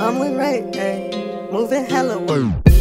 I'm with Ray, ayy. Moving hella weight.